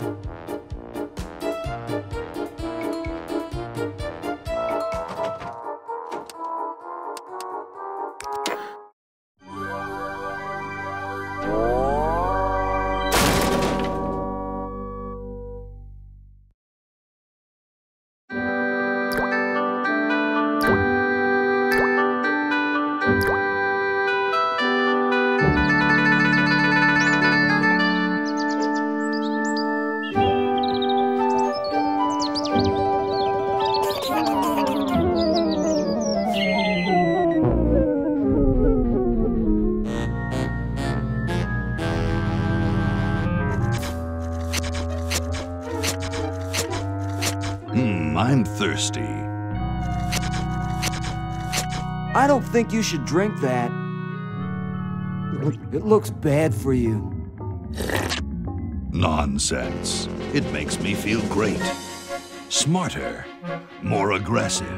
Hmm, think you should drink that. It looks bad for you. Nonsense. It makes me feel great. Smarter. More aggressive.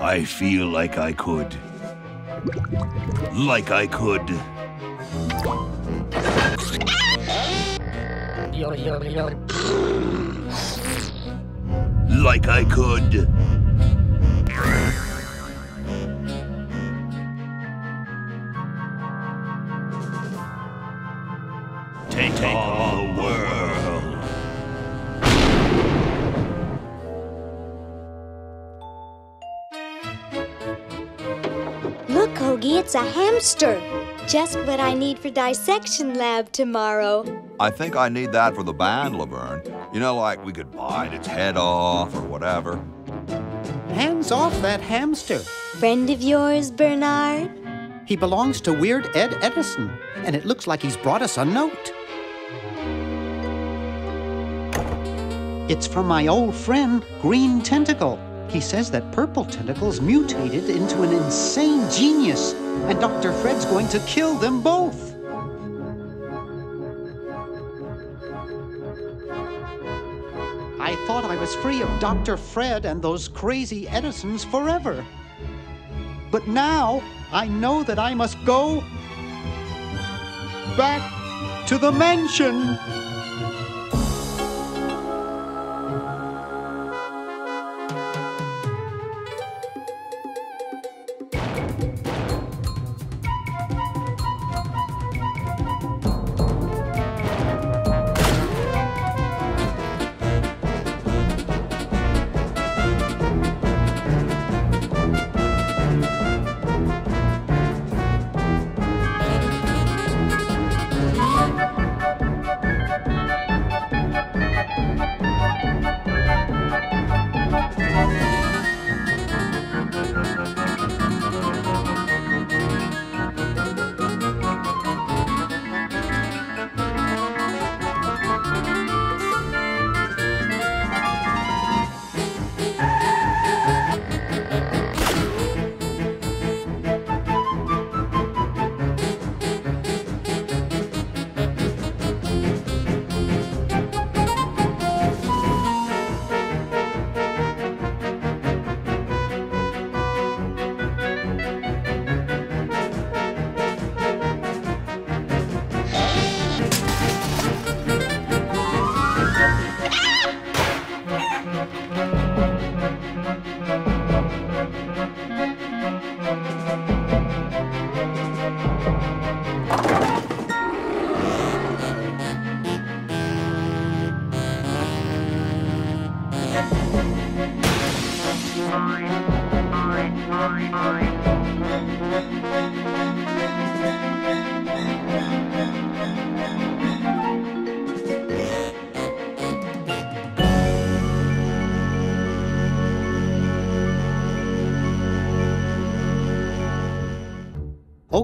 I feel like I could. Like I could. Like I could. Take on the world. Look, Hoagie, it's a hamster. Just what I need for dissection lab tomorrow. I think I need that for the band, Laverne. You know, like we could bite its head off or whatever. Hands off that hamster. Friend of yours, Bernard? He belongs to Weird Ed Edison, and it looks like he's brought us a note. It's from my old friend, Green Tentacle. He says that Purple Tentacle's mutated into an insane genius, and Dr. Fred's going to kill them both. I thought I was free of Dr. Fred and those crazy Edisons forever. But now I know that I must go back to the mansion.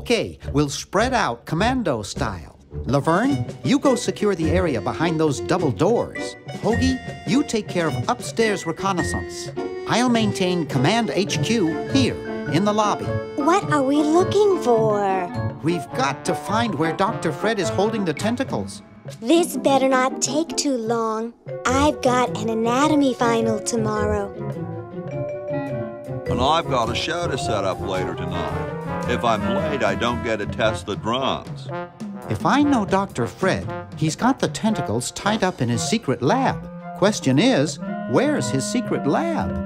Okay, we'll spread out commando style. Laverne, you go secure the area behind those double doors. Hoagie, you take care of upstairs reconnaissance. I'll maintain Command HQ here in the lobby. What are we looking for? We've got to find where Dr. Fred is holding the tentacles. This better not take too long. I've got an anatomy final tomorrow. And I've got a show to set up later tonight. If I'm late, I don't get to test the drums. If I know Dr. Fred, He's got the tentacles tied up in his secret lab. Question is, where's his secret lab?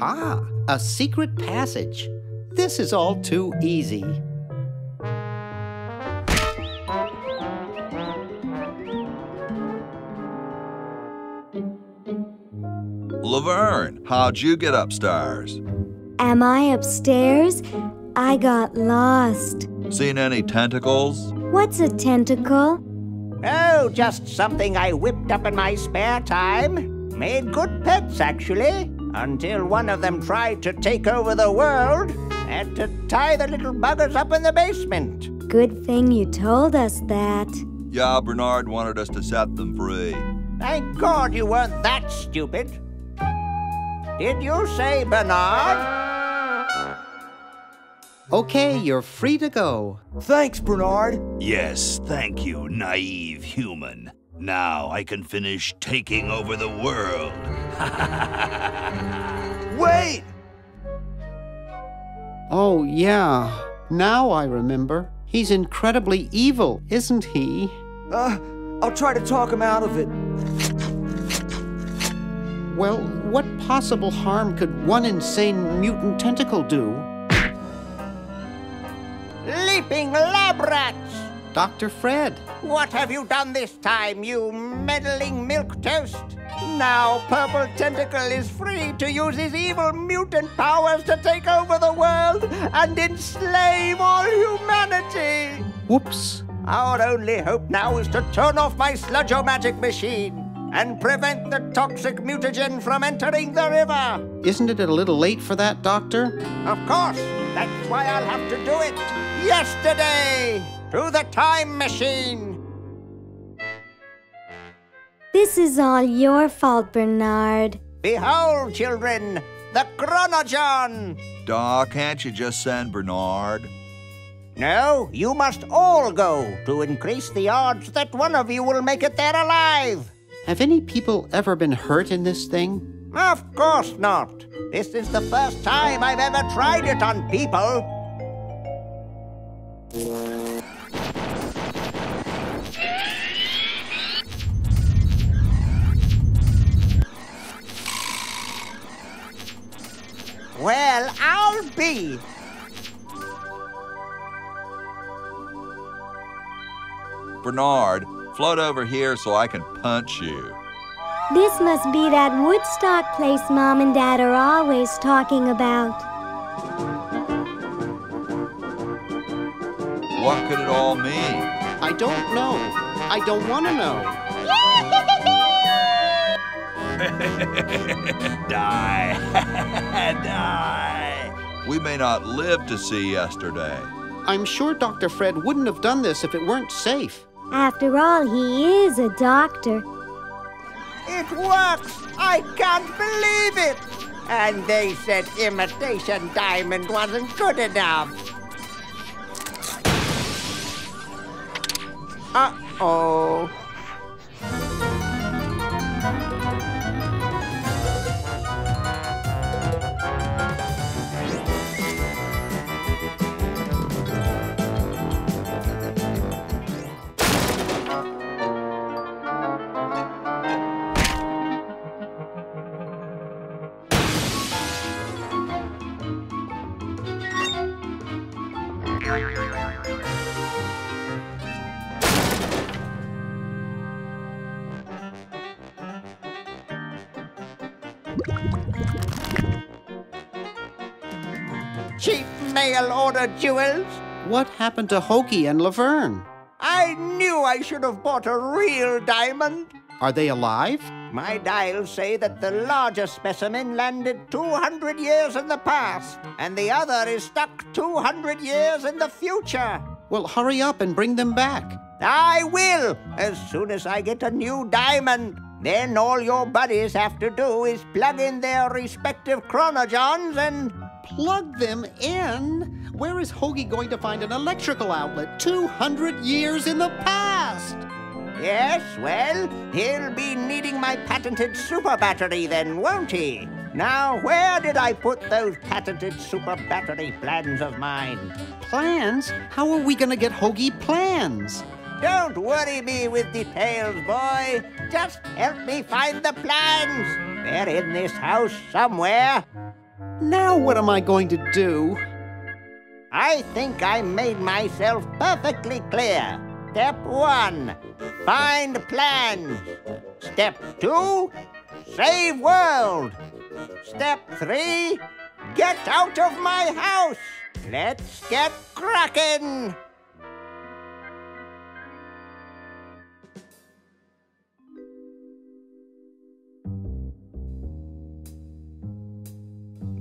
Aha! A secret passage. This is all too easy. Laverne, how'd you get upstairs? Am I upstairs? I got lost. Seen any tentacles? What's a tentacle? Oh, just something I whipped up in my spare time. Made good pets, actually, until one of them tried to take over the world. Had to tie the little buggers up in the basement. Good thing you told us that. Yeah, Bernard wanted us to set them free. Thank God you weren't that stupid. Did you say Bernard? Okay, you're free to go. Thanks, Bernard. Yes, thank you, naive human. Now I can finish taking over the world. Wait! Oh, yeah. Now I remember. He's incredibly evil, isn't he? Uh, I'll try to talk him out of it. Well, what possible harm could one insane mutant tentacle do? Leaping lab rats! Dr. Fred. What have you done this time, you meddling milk toast? Now Purple Tentacle is free to use his evil mutant powers to take over the world and enslave all humanity! Whoops. Our only hope now is to turn off my sludge-o-matic machine and prevent the toxic mutagen from entering the river. Isn't it a little late for that, Doctor? Of course, that's why I'll have to do it yesterday through the time machine. This is all your fault, Bernard. Behold, children, the Chron-O-John. Daw, can't you just send Bernard? No, you must all go to increase the odds that one of you will make it there alive. Have any people ever been hurt in this thing? Of course not. This is the first time I've ever tried it on people. Well, I'll be. Bernard, float over here so I can punch you. This must be that Woodstock place Mom and Dad are always talking about. What could it all mean? I don't know. I don't want to know. Die. Die. We may not live to see yesterday. I'm sure Dr. Fred wouldn't have done this if it weren't safe. After all, he is a doctor. It works! I can't believe it! And they said imitation diamond wasn't good enough. Uh-oh. Order jewels. What happened to Hoagie and Laverne? I knew I should have bought a real diamond. Are they alive? My dials say that the larger specimen landed 200 years in the past, and the other is stuck 200 years in the future. Well, hurry up and bring them back. I will, as soon as I get a new diamond. Then all your buddies have to do is plug in their respective Chron-O-Johns and. Plug them in? Where is Hoagie going to find an electrical outlet 200 years in the past? Yes, well, he'll be needing my patented super battery then, won't he? Now, where did I put those patented super battery plans of mine? Plans? How are we going to get Hoagie plans? Don't worry me with details, boy. Just help me find the plans. They're in this house somewhere. Now what am I going to do? I think I made myself perfectly clear. Step one, find plans. Step two, save world. Step three, get out of my house. Let's get cracking.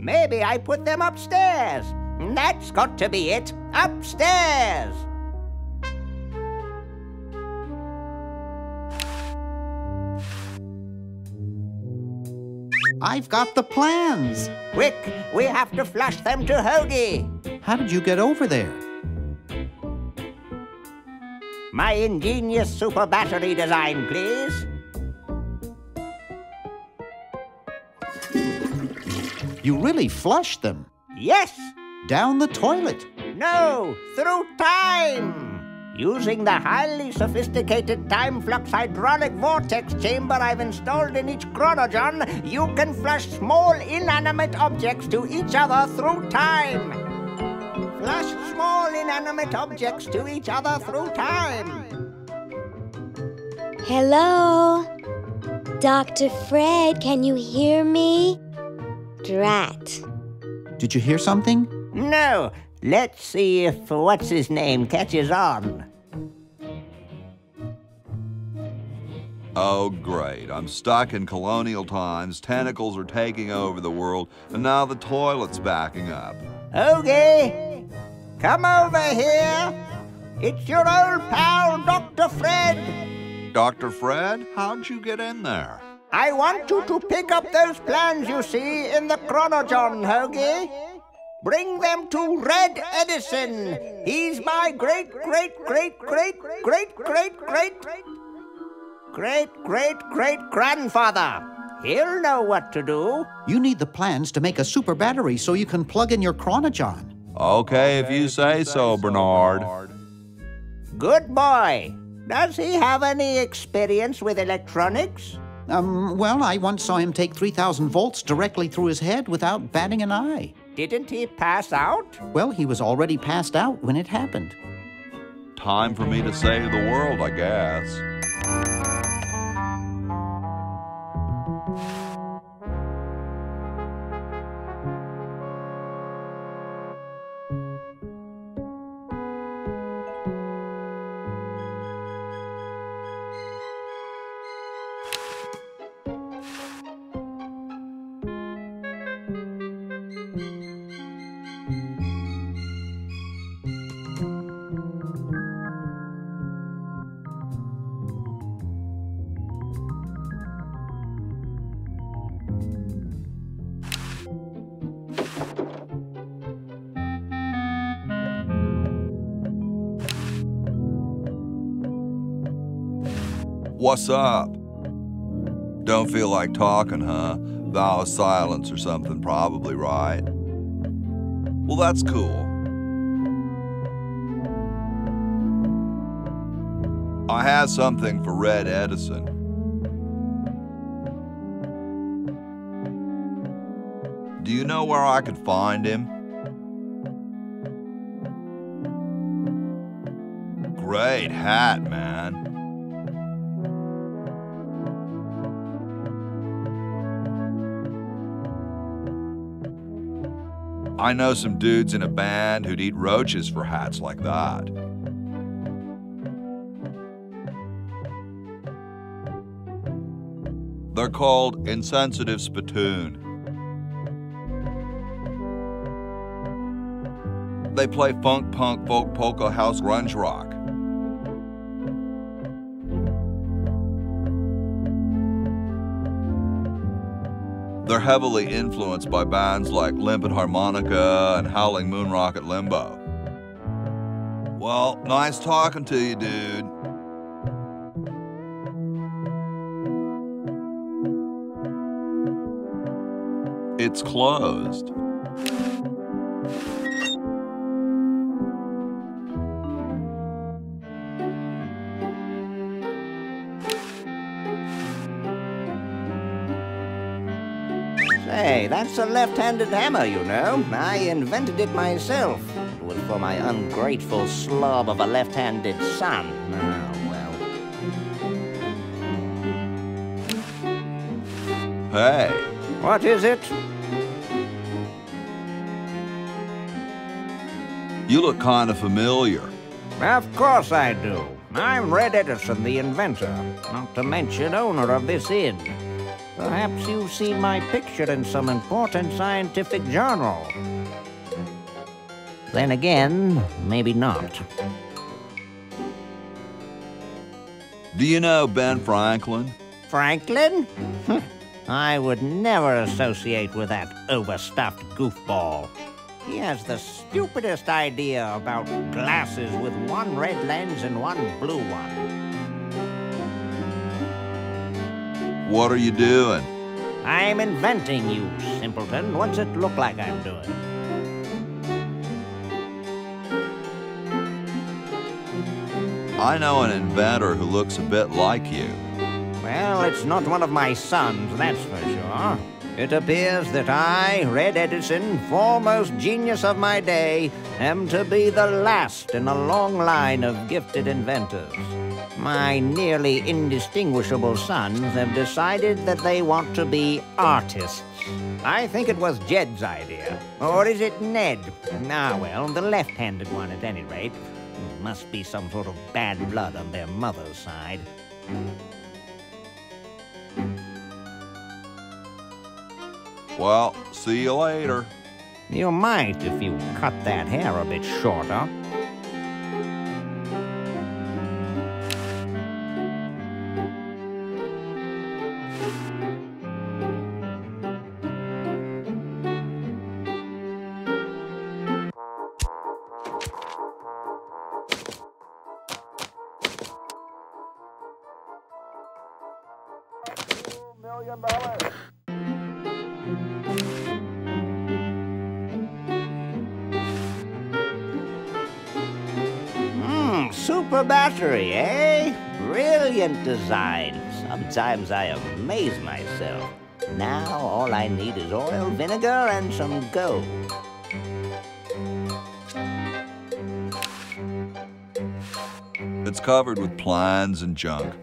Maybe I put them upstairs. That's got to be it. Upstairs. I've got the plans. Quick, we have to flush them to Hoagie. How did you get over there? My ingenious super battery design, please. You really flushed them. Yes. Down the toilet. No, through time. Using the highly sophisticated time flux hydraulic vortex chamber I've installed in each Chron-O-John, you can flush small inanimate objects to each other through time. Flush small inanimate objects to each other through time. Hello? Dr. Fred, can you hear me? Drat. Did you hear something? No, let's see if what's his name catches on. Oh, great. I'm stuck in colonial times, tentacles are taking over the world, and now the toilet's backing up. Okay, come over here. It's your old pal, Dr. Fred. Dr. Fred, how'd you get in there? I want you to pick up those plans you see in the Chron-O-John, Hoagie. Bring them to Red Edison. He's my great, great, great, great, great, great, great, great, great, great grandfather. He'll know what to do. You need the plans to make a super battery so you can plug in your Chron-O-John. Okay, if you say so, Bernard. Good boy. Does he have any experience with electronics? Um, well, I once saw him take 3,000 volts directly through his head without batting an eye. Didn't he pass out? Well, he was already passed out when it happened. Time for me to save the world, I guess. What's up? Don't feel like talking, huh? Vow of silence or something, probably, right? Well, that's cool. I have something for Red Edison. Do you know where I could find him? great hat, man. I know some dudes in a band who'd eat roaches for hats like that. They're called insensitive spittoon. They play funk, punk, folk, polka, house, grunge rock. Heavily influenced by bands like Limpid Harmonica and Howling Moon Rock at Limbo. Well, nice talking to you, dude. It's closed. Say, that's a left-handed hammer, you know. I invented it myself. It was for my ungrateful slob of a left-handed son. Oh, well. Hey, What is it? you look kind of familiar. Of course I do. I'm Red Edison, the inventor, not to mention owner of this inn. Perhaps you've seen my picture in some important scientific journal. Then again, maybe not. Do you know Ben Franklin? Franklin? I would never associate with that overstuffed goofball. He has the stupidest idea about glasses with one red lens and one blue one. What are you doing? I'm inventing you, simpleton. What's it look like I'm doing? I know an inventor who looks a bit like you. Well, it's not one of my sons, that's for sure. It appears that I, Red Edison, foremost genius of my day, am to be the last in a long line of gifted inventors. My nearly indistinguishable sons have decided that they want to be artists. I think it was Jed's idea. Or is it Ned? Ah, well, the left-handed one at any rate. Must be some sort of bad blood on their mother's side. Well, see you later. You might if you cut that hair a bit shorter. Super battery, eh? Brilliant design. Sometimes I amaze myself. Now all I need is oil, vinegar, and some gold. It's covered with plans and junk.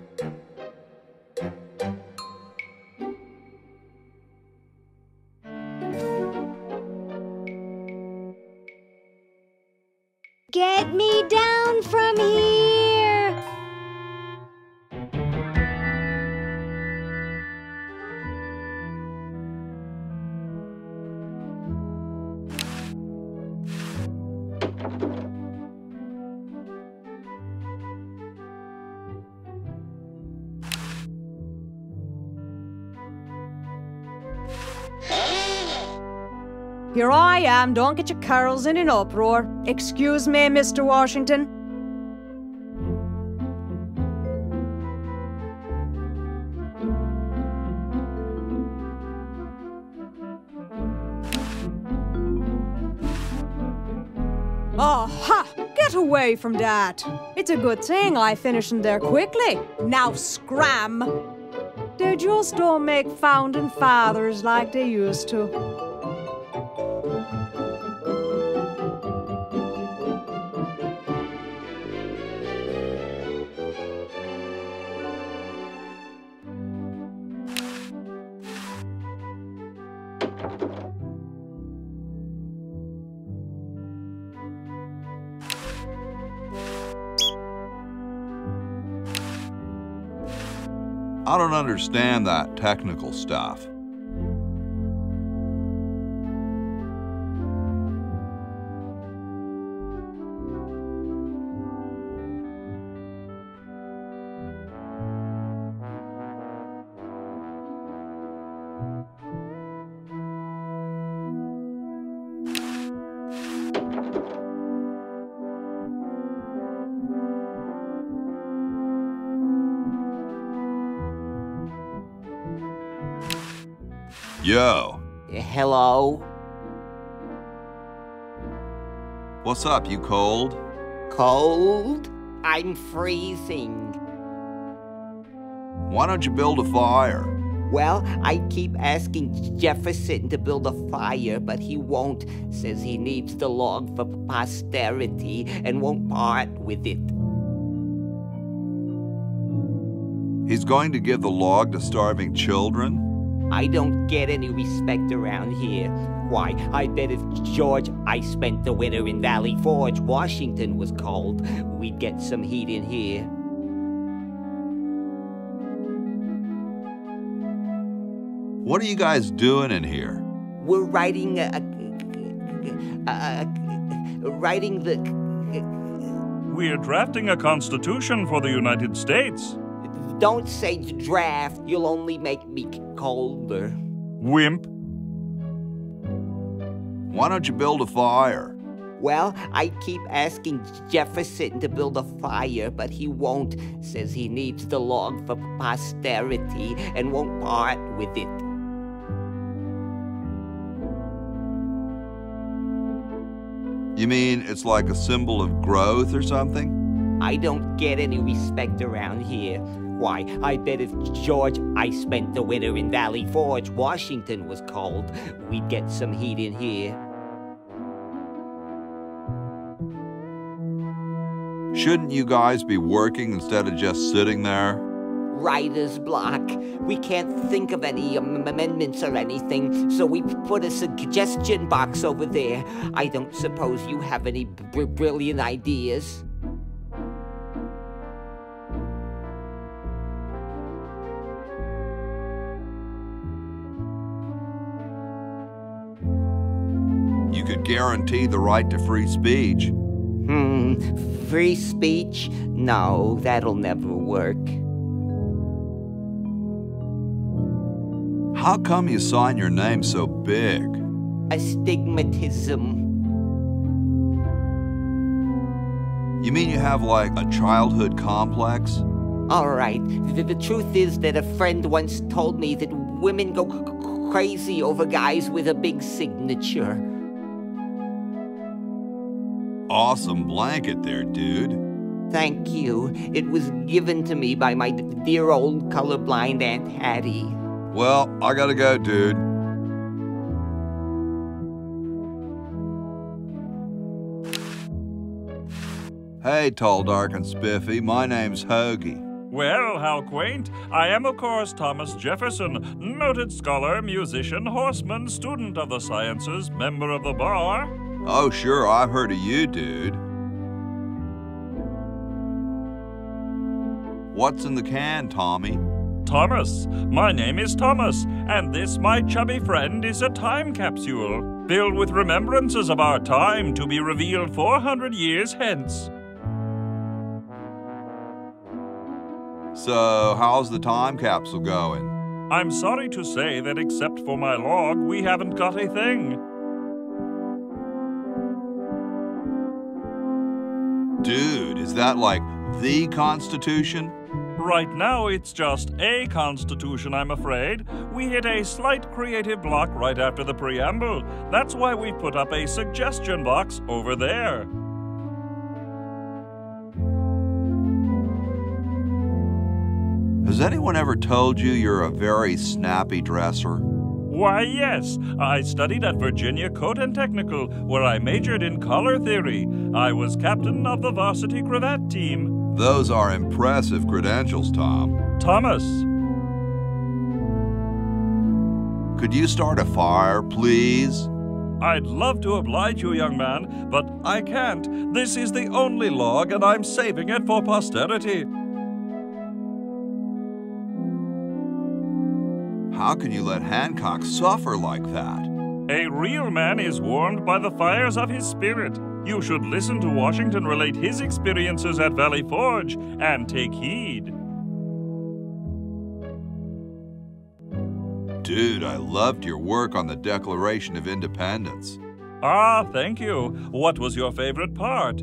I am, don't get your curls in an uproar. Excuse me, Mr. Washington. Oh, ha! Get away from that! It's a good thing I finished in there quickly. Now scram! They just don't make founding fathers like they used to. Don't understand that technical stuff. Yo, Hello? what's up, you cold? Cold? I'm freezing. Why don't you build a fire? Well, I keep asking Jefferson to build a fire, but he won't. Says he needs the log for posterity and won't part with it. He's going to give the log to starving children? I don't get any respect around here. Why, I bet if George I spent the winter in Valley Forge, Washington was cold, we'd get some heat in here. What are you guys doing in here? We're writing a. a, a, a writing the. We're drafting a constitution for the United States. Don't say draft, you'll only make me colder. Wimp. Why don't you build a fire? Well, I keep asking Jefferson to build a fire, but he won't. Says he needs the log for posterity and won't part with it. You mean it's like a symbol of growth or something? I don't get any respect around here. Why, I bet if George I spent the winter in Valley Forge, Washington was cold, we'd get some heat in here. Shouldn't you guys be working instead of just sitting there? Writer's block. We can't think of any um, amendments or anything, so we put a suggestion box over there. I don't suppose you have any br- brilliant ideas. Guarantee the right to free speech. Hmm, free speech? No, that'll never work. How come you sign your name so big? Astigmatism. You mean you have like a childhood complex? All right. The, the truth is that a friend once told me that women go crazy over guys with a big signature. Awesome blanket there, dude. Thank you. It was given to me by my dear old colorblind Aunt Hattie. Well, I gotta go, dude. Hey, tall, dark, and spiffy. My name's Hoagie. Well, how quaint. I am, of course, Thomas Jefferson, noted scholar, musician, horseman, student of the sciences, member of the bar. Oh, sure, I've heard of you, dude. What's in the can, Tommy? Thomas. My name is Thomas, and this, my chubby friend, is a time capsule filled with remembrances of our time to be revealed 400 years hence. So, how's the time capsule going? I'm sorry to say that except for my log, we haven't got a thing. Dude, is that like the Constitution? Right now, it's just a constitution, I'm afraid. We hit a slight creative block right after the preamble. That's why we put up a suggestion box over there. Has anyone ever told you you're a very snappy dresser? Why, yes, I studied at Virginia Coat and Technical, where I majored in color theory. I was captain of the varsity cravat team. Those are impressive credentials, Tom. Thomas. Could you start a fire, please? I'd love to oblige you, young man, but I can't. This is the only log, and I'm saving it for posterity. How can you let Hancock suffer like that? A real man is warmed by the fires of his spirit. You should listen to Washington relate his experiences at Valley Forge and take heed. Dude, I loved your work on the Declaration of Independence. Ah, thank you. What was your favorite part?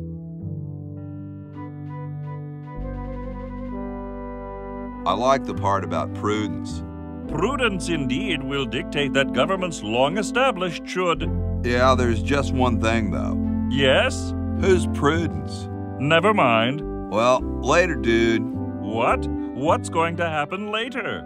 I like the part about prudence. Prudence indeed will dictate that governments long established should. Yeah, there's just one thing, though. Yes? Who's Prudence? Never mind. Well, later, dude. What? What's going to happen later?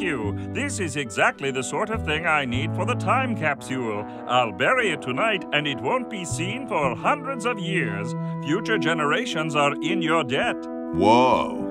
Thank you. This is exactly the sort of thing I need for the time capsule. I'll bury it tonight, and it won't be seen for hundreds of years. Future generations are in your debt. Whoa.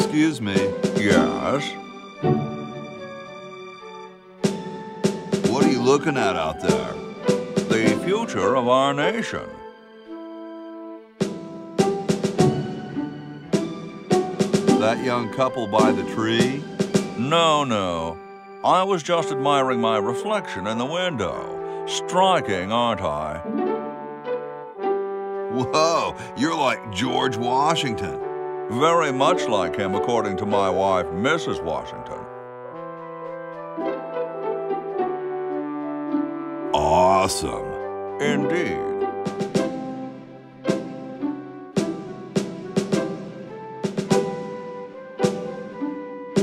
Excuse me. Yes? What are you looking at out there? The future of our nation. That young couple by the tree? No, no. I was just admiring my reflection in the window. Striking, aren't I? Whoa, you're like George Washington. Very much like him, according to my wife, Mrs. Washington. Awesome. Indeed.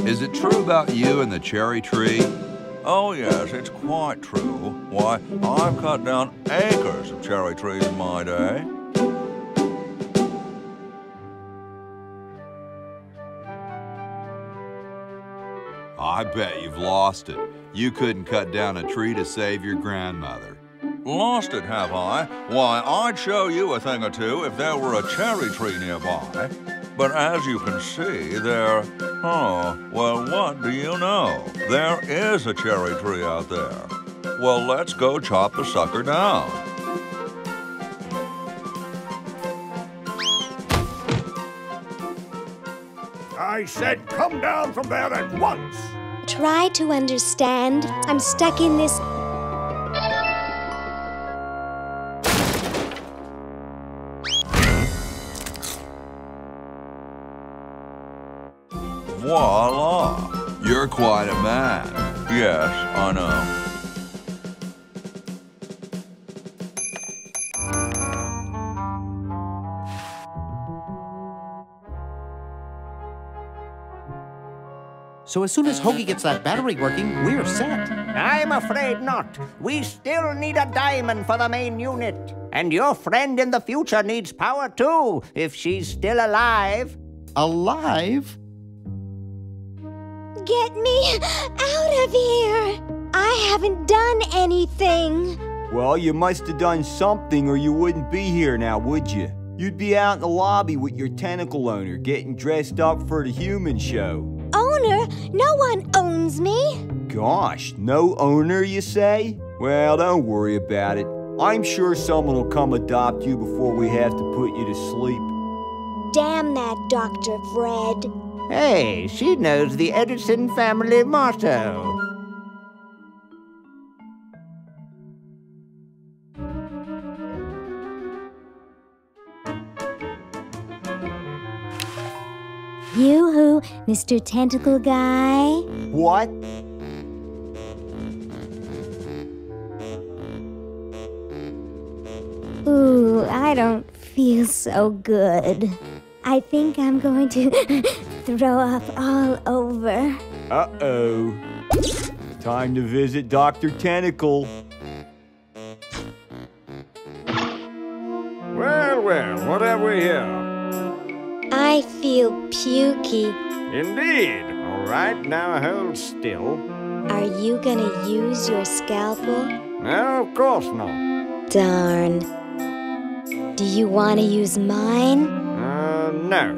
Is it true about you and the cherry tree? Oh, yes, it's quite true. Why, I've cut down acres of cherry trees in my day. Bet you've lost it. You couldn't cut down a tree to save your grandmother. Lost it, have I? Why, I'd show you a thing or two if there were a cherry tree nearby. But as you can see, there. Oh, well, what do you know? There is a cherry tree out there. Well, let's go chop the sucker down. I said come down from there at once! Try to understand. I'm stuck in this. Voila! You're quite a man. Yes, I know. So as soon as Hoagie gets that battery working, we're set. I'm afraid not. We still need a diamond for the main unit. And your friend in the future needs power too, if she's still alive. Alive? Get me out of here! I haven't done anything. Well, you must have done something or you wouldn't be here now, would you? You'd be out in the lobby with your tentacle owner getting dressed up for the human show. Owner, no one owns me. Gosh, no owner, you say? Well, don't worry about it. I'm sure someone will come adopt you before we have to put you to sleep. Damn that Dr. Fred. Hey, she knows the Edison family motto. Mr. Tentacle Guy. What? Ooh, I don't feel so good. I think I'm going to throw up all over. Uh-oh. Time to visit Dr. Tentacle. Well, well, what have we here? I feel pukey. Indeed. All right, now hold still. Are you gonna use your scalpel? No, of course not. Darn. Do you want to use mine? Uh, no.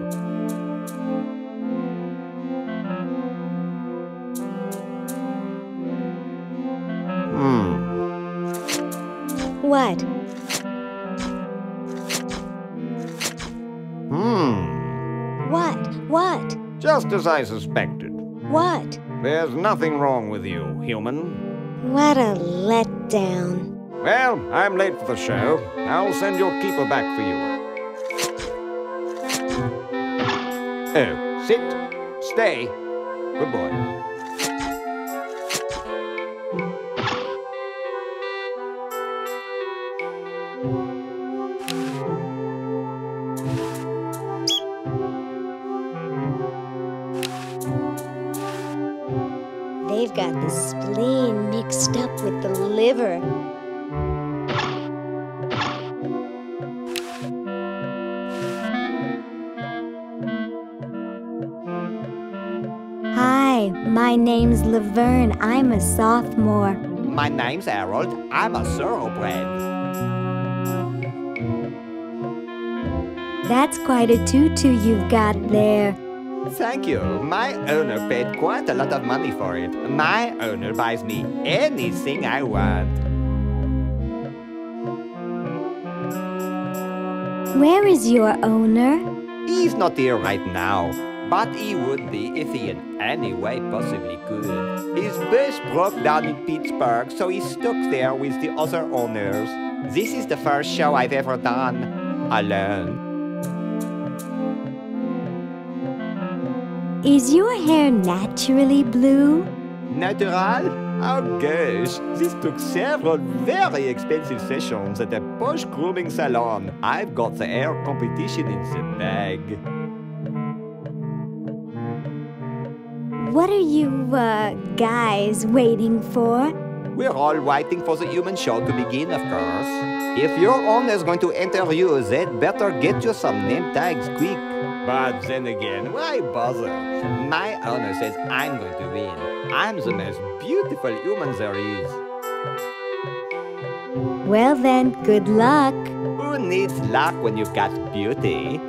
Hmm. What? Just as I suspected. What? There's nothing wrong with you, human. What a letdown. Well, I'm late for the show. I'll send your keeper back for you. Oh, sit. Stay. Good boy. A sophomore. My name's Harold. I'm a thoroughbred. That's quite a tutu you've got there. Thank you. My owner paid quite a lot of money for it. My owner buys me anything I want. Where is your owner? He's not here right now, but he would be if he in any way possibly could. His bus broke down in Pittsburgh, so he's stuck there with the other owners. This is the first show I've ever done alone. Is your hair naturally blue? Natural? Oh gosh, this took several very expensive sessions at a posh grooming salon. I've got the hair competition in the bag. What are you, uh, guys waiting for? We're all waiting for the human show to begin, of course. If your owner's going to interview, they'd better get you some name tags quick. But then again, why bother? My owner says I'm going to win. I'm the most beautiful human there is. Well then, good luck. Who needs luck when you've got beauty?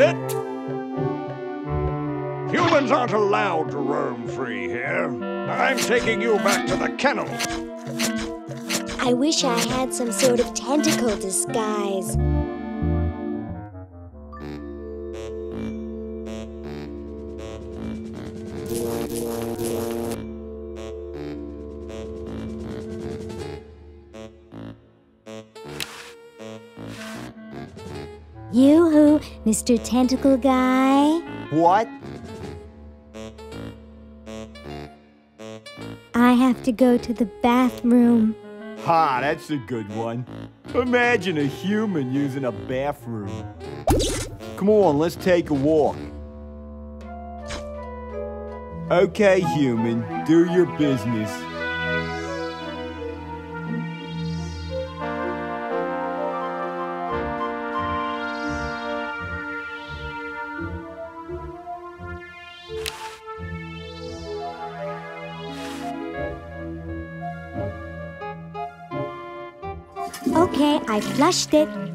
Lit! Humans aren't allowed to roam free here. I'm taking you back to the kennel. I wish I had some sort of tentacle disguise. Mr. Tentacle Guy. What? I have to go to the bathroom. Ha, that's a good one. Imagine a human using a bathroom. Come on, let's take a walk. Okay, human, do your business. Okay, I flushed it.